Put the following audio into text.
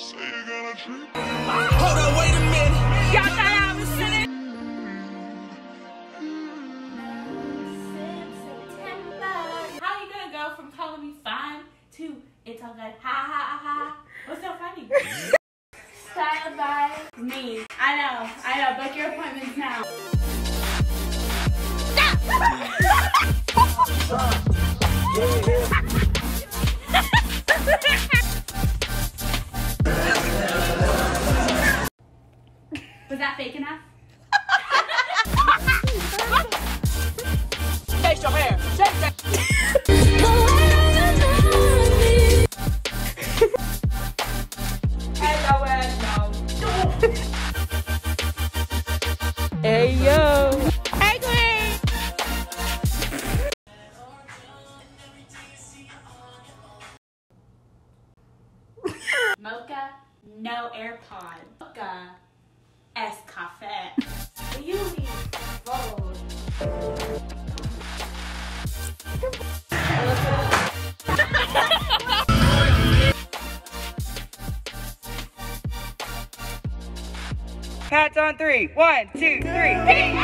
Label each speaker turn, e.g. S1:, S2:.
S1: Hold on, wait a minute.
S2: Y'all thought I was sitting. How you gonna go from calling me fine to it's all good? Ha ha ha ha. What's so funny? Styled by me. I know, I know. Book your appointments now. Was that fake enough?
S3: Chase your hair. Chase that. No. Hey yo. Hey Glenn.
S2: Mocha, no AirPod. Mocha, es café. You.
S3: Hats on three. One, two, three.